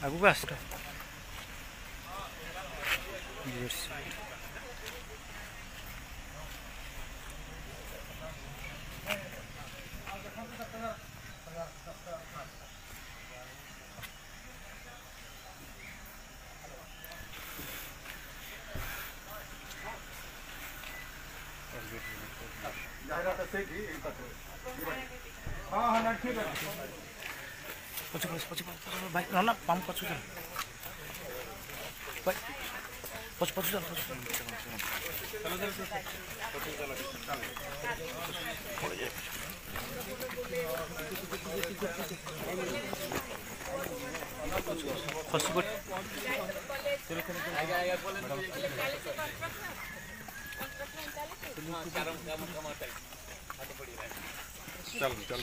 Aku gas kan. हाँ não ठीक पछि पछि पछि भाइ न न पम्प पछि जानु भाइ पछि पछि जानु पछि खसीको चल चल।